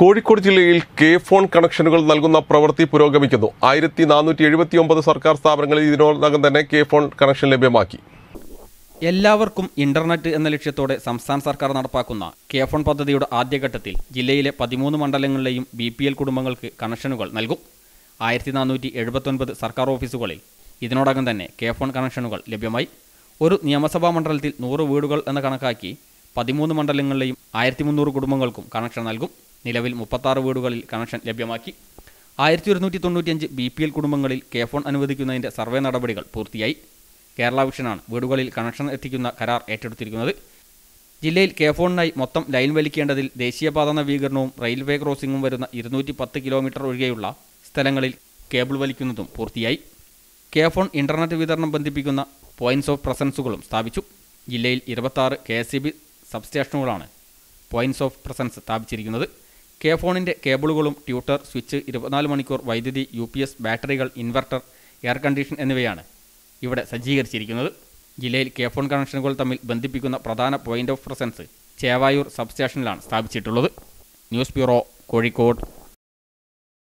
കോഴിക്കോട് ജില്ലയിൽ K phone കണക്ഷനുകൾ നൽകുന്ന പ്രവൃത്തി പുരോഗമിക്കുന്നു. ആയിരത്തി നാനൂറ്റി എഴുപത്തി ഒമ്പത് സർക്കാർ സ്ഥാപനങ്ങളിൽ ഇതിനോടകം തന്നെ കെ ഫോൺ കണക്ഷൻ ലഭ്യമാക്കി. എല്ലാവർക്കും ഇന്റർനെറ്റ് എന്ന ലക്ഷ്യത്തോടെ സംസ്ഥാന സർക്കാർ നടപ്പാക്കുന്ന കെ ഫോൺ പദ്ധതിയുടെ ആദ്യഘട്ടത്തിൽ ജില്ലയിലെ പതിമൂന്ന് മണ്ഡലങ്ങളിലെയും ബി പി എൽ കുടുംബങ്ങൾക്ക് കണക്ഷനുകൾ നൽകും. ആയിരത്തി നാനൂറ്റി എഴുപത്തൊൻപത് സർക്കാർ ഓഫീസുകളിൽ ഇതിനോടകം തന്നെ കെ ഫോൺ കണക്ഷനുകൾ ലഭ്യമായി. ഒരു നിയമസഭാ മണ്ഡലത്തിൽ നൂറ് വീടുകൾ എന്ന കണക്കാക്കി പതിമൂന്ന് മണ്ഡലങ്ങളിലെയും ആയിരത്തി മുന്നൂറ് കുടുംബങ്ങൾക്കും കണക്ഷൻ നൽകും. നിലവിൽ മുപ്പത്താറ് വീടുകളിൽ കണക്ഷൻ ലഭ്യമാക്കി. ആയിരത്തി ഒരുന്നൂറ്റി തൊണ്ണൂറ്റിയഞ്ച് ബി പി എൽ കുടുംബങ്ങളിൽ കെ ഫോൺ അനുവദിക്കുന്നതിന്റെ സർവേ നടപടികൾ പൂർത്തിയായി. കേരള വിഷനാണ് വീടുകളിൽ കണക്ഷൻ എത്തിക്കുന്ന കരാർ ഏറ്റെടുത്തിരിക്കുന്നത്. ജില്ലയിൽ കെ ഫോണിനായി മൊത്തം ലൈൻ വലിക്കേണ്ടതിൽ ദേശീയപാത നവീകരണവും റെയിൽവേ ക്രോസിംഗും വരുന്ന ഇരുന്നൂറ്റി പത്ത് കിലോമീറ്റർ ഒഴികെയുള്ള സ്ഥലങ്ങളിൽ കേബിൾ വലിക്കുന്നതും പൂർത്തിയായി. കെ ഫോൺ ഇന്റർനെറ്റ് വിതരണം ബന്ധിപ്പിക്കുന്ന പോയിന്റ്സ് ഓഫ് പ്രസൻസുകളും സ്ഥാപിച്ചു. ജില്ലയിൽ ഇരുപത്താറ് കെ എസ് സി ബി സബ്സ്റ്റേഷനുകളാണ് പോയിന്റ്സ് ഓഫ് പ്രസൻസ് സ്ഥാപിച്ചിരിക്കുന്നത്. കെ ഫോണിന്റെ കേബിളുകളും ട്യൂട്ടർ സ്വിച്ച് ഇരുപത്തിനാല് മണിക്കൂർ വൈദ്യുതി യു പി എസ് ബാറ്ററികൾ ഇൻവെർട്ടർ എയർ കണ്ടീഷൻ എന്നിവയാണ് ഇവിടെ സജ്ജീകരിച്ചിരിക്കുന്നത്. ജില്ലയിൽ കെ ഫോൺ കണക്ഷനുകൾ തമ്മിൽ ബന്ധിപ്പിക്കുന്ന പ്രധാന പോയിന്റ് ഓഫ് പ്രസൻസ് ചേവായൂർ സബ്സ്റ്റേഷനിലാണ് സ്ഥാപിച്ചിട്ടുള്ളത്. News bureau Kozhikode.